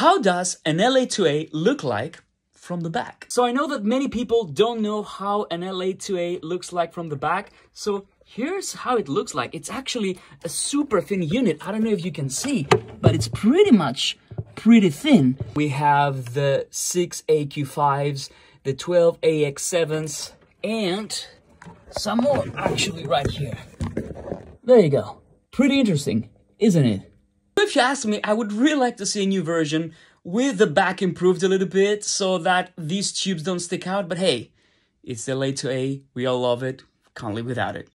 how does an LA2A look like from the back? So I know that many people don't know how an LA2A looks like from the back. So here's how it looks like. It's actually a super thin unit. I don't know if you can see, but it's pretty much pretty thin. We have the 6 AQ5s, the 12 AX7s, and some more actually right here. There you go. Pretty interesting, isn't it? If you ask me, I would really like to see a new version with the back improved a little bit so that these tubes don't stick out. But hey, it's the LA2A. We all love it. Can't live without it.